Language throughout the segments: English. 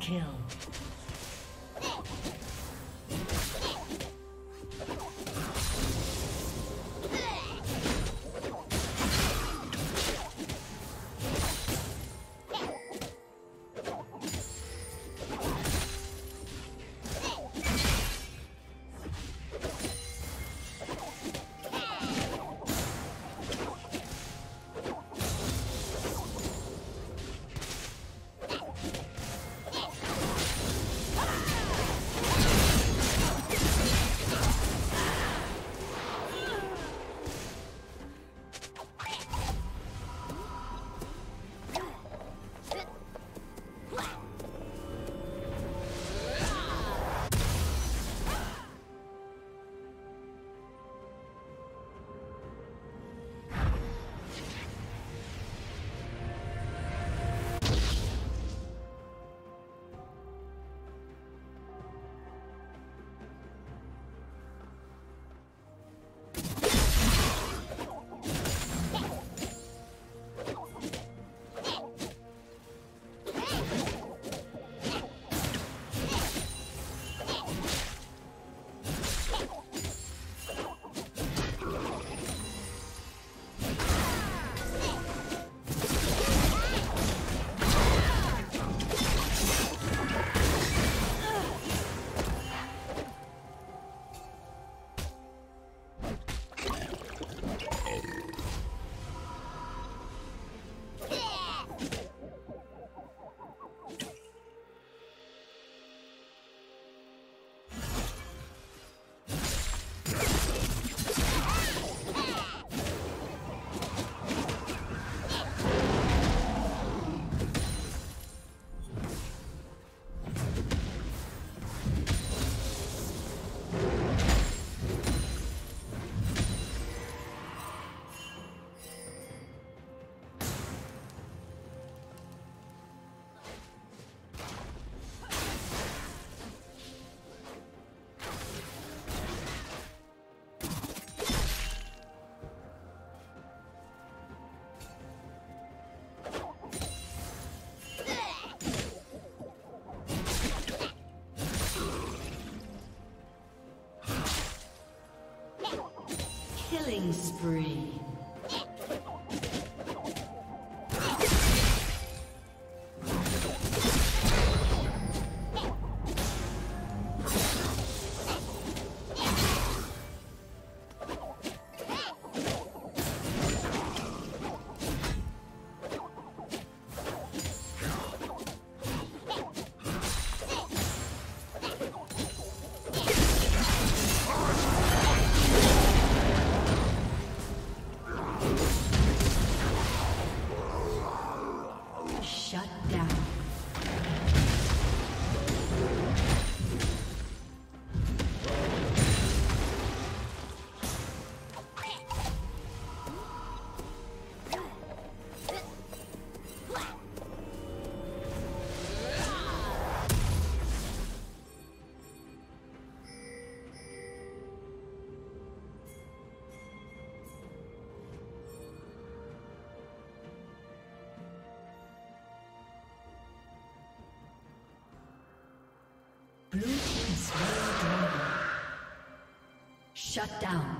Kill. Killing spree. Shut down.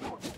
support.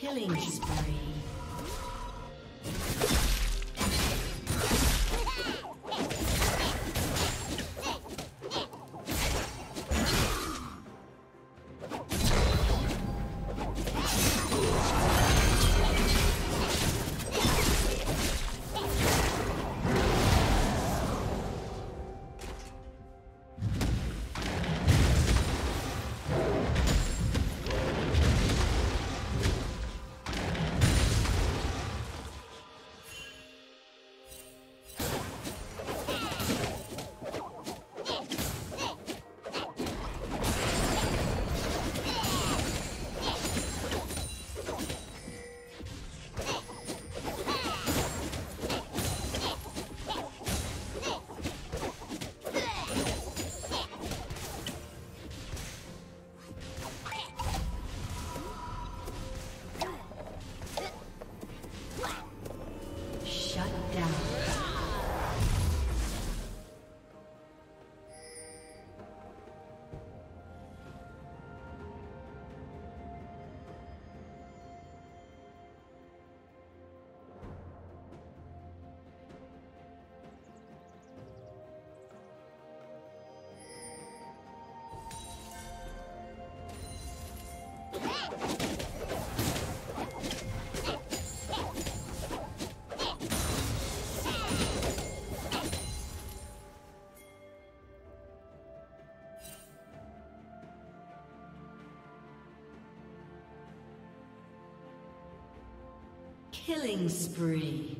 Killing spree. Killing spree.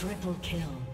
Triple kill.